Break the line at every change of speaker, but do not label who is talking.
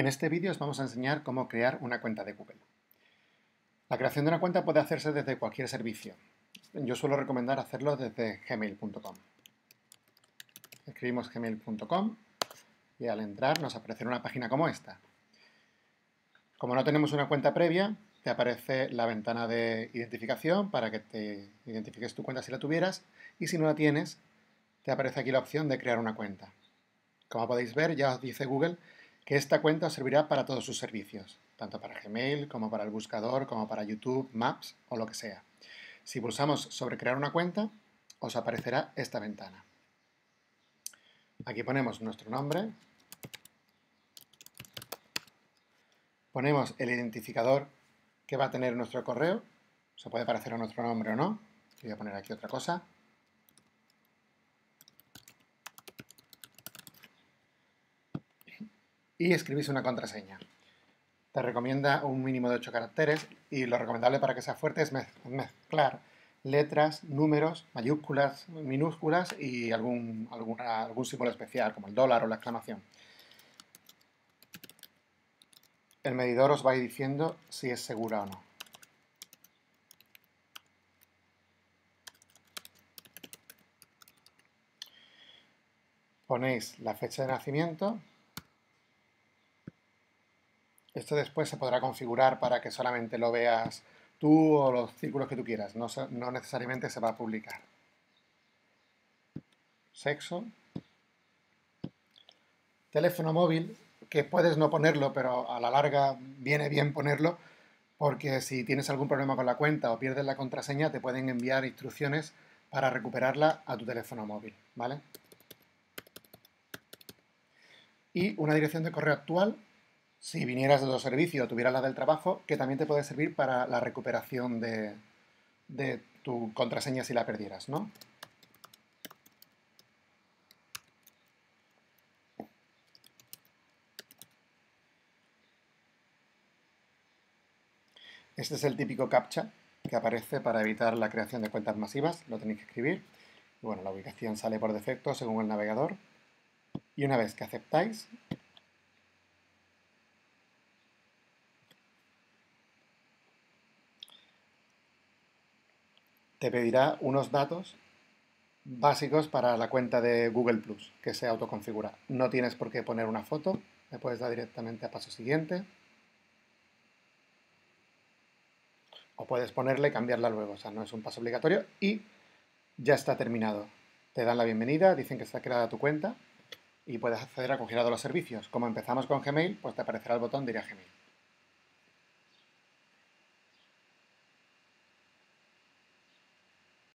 En este vídeo os vamos a enseñar cómo crear una cuenta de Google. La creación de una cuenta puede hacerse desde cualquier servicio. Yo suelo recomendar hacerlo desde gmail.com. Escribimos gmail.com y al entrar nos aparecerá una página como esta. Como no tenemos una cuenta previa, te aparece la ventana de identificación para que te identifiques tu cuenta si la tuvieras y si no la tienes, te aparece aquí la opción de crear una cuenta. Como podéis ver, ya os dice Google que esta cuenta os servirá para todos sus servicios, tanto para Gmail como para el buscador, como para YouTube, Maps o lo que sea. Si pulsamos sobre crear una cuenta, os aparecerá esta ventana. Aquí ponemos nuestro nombre, ponemos el identificador que va a tener nuestro correo, se puede parecer a nuestro nombre o no, voy a poner aquí otra cosa, y escribís una contraseña. Te recomienda un mínimo de 8 caracteres y lo recomendable para que sea fuerte es mezclar letras, números, mayúsculas, minúsculas y algún, algún símbolo especial como el dólar o la exclamación. El medidor os va diciendo si es segura o no. Ponéis la fecha de nacimiento esto después se podrá configurar para que solamente lo veas tú o los círculos que tú quieras. No, necesariamente se va a publicar. Sexo. Teléfono móvil, que puedes no ponerlo, pero a la larga viene bien ponerlo, porque si tienes algún problema con la cuenta o pierdes la contraseña, te pueden enviar instrucciones para recuperarla a tu teléfono móvil, ¿vale? Y una dirección de correo actual si vinieras de otro servicio o tuvieras la del trabajo, que también te puede servir para la recuperación de, tu contraseña si la perdieras, ¿no? Este es el típico CAPTCHA que aparece para evitar la creación de cuentas masivas, lo tenéis que escribir. bueno, la ubicación sale por defecto según el navegador. Y una vez que aceptáis, te pedirá unos datos básicos para la cuenta de Google Plus, que se autoconfigura. No tienes por qué poner una foto, le puedes dar directamente a paso siguiente. O puedes ponerle y cambiarla luego, o sea, no es un paso obligatorio y ya está terminado. Te dan la bienvenida, dicen que está creada tu cuenta y puedes acceder a cualquiera de los servicios. Como empezamos con Gmail, pues te aparecerá el botón de ir a Gmail.